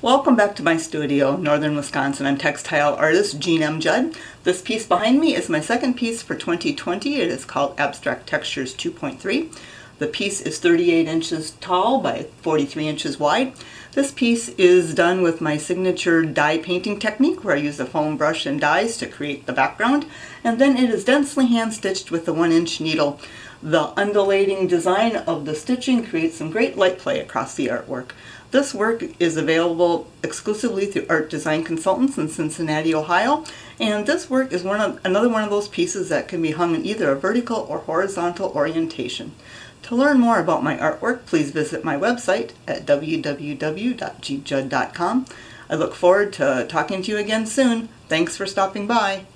Welcome back to my studio, Northern Wisconsin. I'm textile artist Jean M. Judd. This piece behind me is my second piece for 2020. It is called Abstract Textures 2.3. The piece is 38 inches tall by 43 inches wide. This piece is done with my signature dye painting technique where I use a foam brush and dyes to create the background and then it is densely hand stitched with a one inch needle. The undulating design of the stitching creates some great light play across the artwork. This work is available exclusively through Art Design Consultants in Cincinnati, Ohio, and this work is one of, another one of those pieces that can be hung in either a vertical or horizontal orientation. To learn more about my artwork, please visit my website at www.jeanjudd.com. I look forward to talking to you again soon. Thanks for stopping by.